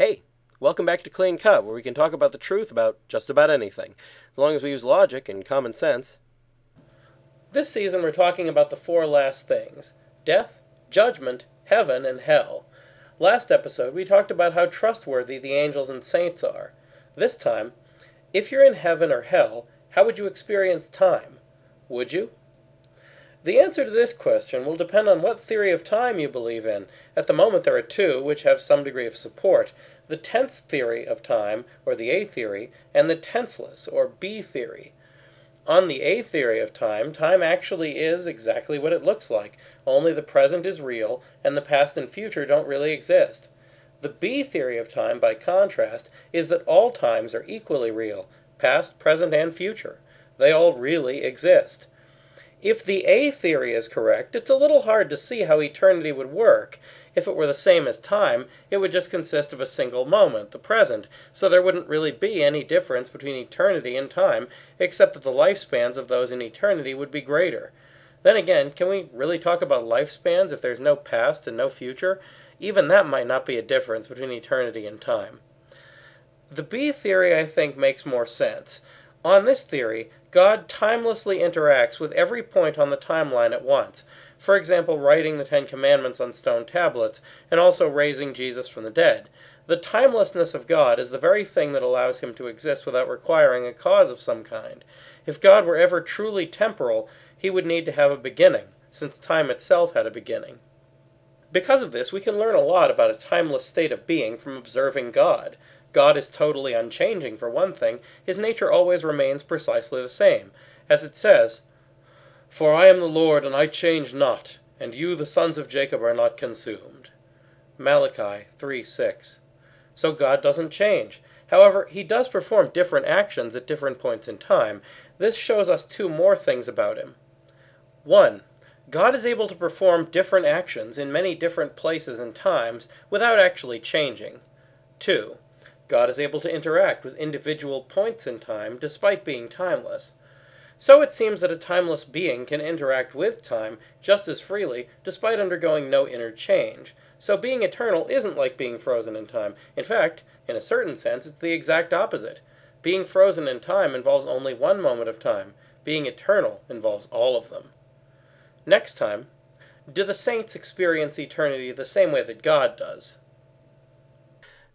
Hey, welcome back to Clean Cut, where we can talk about the truth about just about anything, as long as we use logic and common sense. This season, we're talking about the four last things death, judgment, heaven, and hell. Last episode, we talked about how trustworthy the angels and saints are. This time, if you're in heaven or hell, how would you experience time? Would you? The answer to this question will depend on what theory of time you believe in. At the moment, there are two, which have some degree of support the tense theory of time, or the A theory, and the tenseless, or B theory. On the A theory of time, time actually is exactly what it looks like, only the present is real, and the past and future don't really exist. The B theory of time, by contrast, is that all times are equally real past, present, and future. They all really exist. If the A theory is correct, it's a little hard to see how eternity would work. If it were the same as time, it would just consist of a single moment, the present, so there wouldn't really be any difference between eternity and time, except that the lifespans of those in eternity would be greater. Then again, can we really talk about lifespans if there's no past and no future? Even that might not be a difference between eternity and time. The B theory, I think, makes more sense. On this theory, God timelessly interacts with every point on the timeline at once, for example, writing the Ten Commandments on stone tablets, and also raising Jesus from the dead. The timelessness of God is the very thing that allows him to exist without requiring a cause of some kind. If God were ever truly temporal, he would need to have a beginning, since time itself had a beginning. Because of this, we can learn a lot about a timeless state of being from observing God. God is totally unchanging, for one thing; his nature always remains precisely the same, as it says, "For I am the Lord, and I change not, and you the sons of Jacob are not consumed." Malachi 3:6. So God doesn't change. However, he does perform different actions at different points in time. This shows us two more things about him. 1. God is able to perform different actions in many different places and times without actually changing. 2. God is able to interact with individual points in time despite being timeless. So it seems that a timeless being can interact with time just as freely despite undergoing no inner change. So being eternal isn't like being frozen in time. In fact, in a certain sense, it's the exact opposite. Being frozen in time involves only one moment of time. Being eternal involves all of them. Next time, do the saints experience eternity the same way that God does?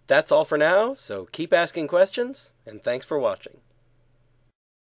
That's all for now, so keep asking questions, and thanks for watching.